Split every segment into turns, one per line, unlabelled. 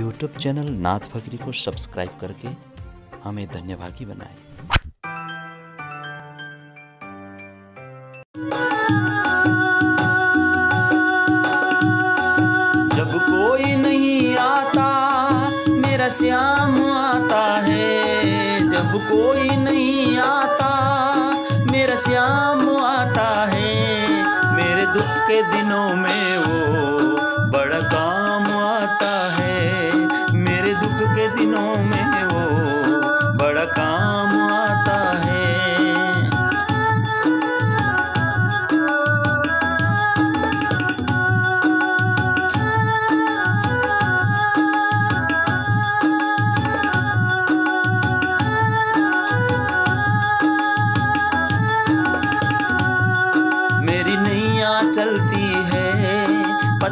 YouTube channel नाथ फकरी को subscribe करके हमें धन्यवादी बनाएँ।
जब कोई नहीं आता, मेरा श्याम आता है। जब कोई नहीं आता, मेरा श्याम आता है। मेरे दुख के दिनों में वो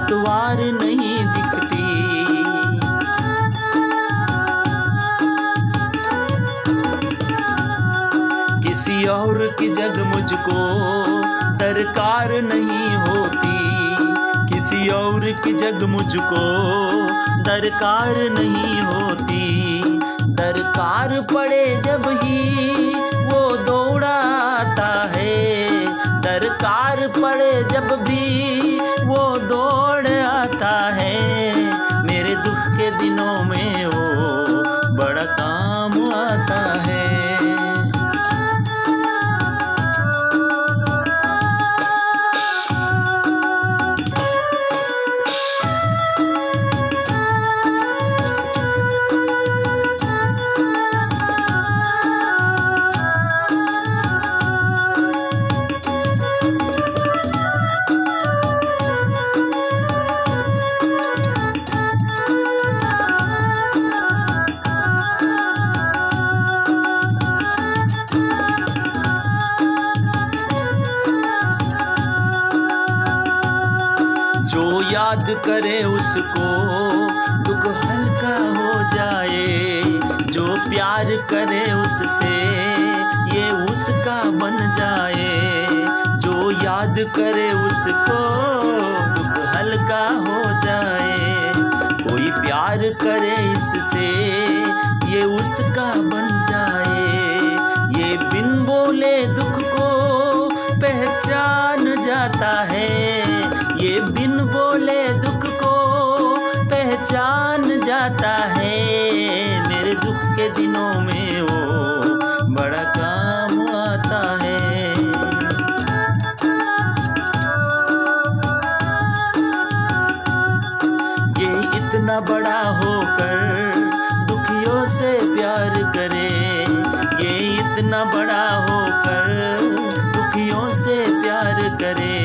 पतवार नहीं दिखती। किसी और की जग मुझको दरकार नहीं होती। किसी और की जग मुझको दरकार नहीं होती। दरकार पड़े जब ही दरकार पड़े जब भी वो दौड़ आता है। मेरे दुख के दिनों में वो याद करे उसको। दुख हल्का हो जाए, जो प्यार करे उससे, ये उसका बन जाए। जो याद करे उसको, दुख हल्का हो जाए। कोई प्यार करे इससे, ये उसका बन जाए। ये बिन बोले दुख को पहचान जाता है। इतना बड़ा होकर दुखियों से प्यार करे। ये इतना बड़ा होकर दुखियों से प्यार करे।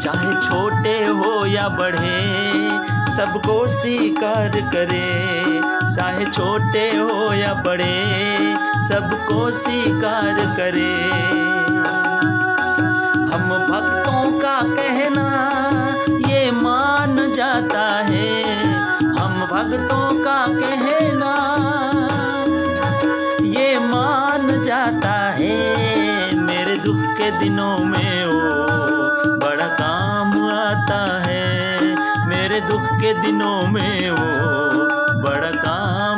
चाहे छोटे हो या बड़े, सबको स्वीकार करे। चाहे छोटे हो या बड़े, सबको स्वीकार करे। हम भक्तों का कहना ये मान जाता है। हम भक्तों का कहना ये मान जाता है। मेरे दुख के दिनों में वो बड़ा काम आता है। मेरे दुख के दिनों में वो बड़ा काम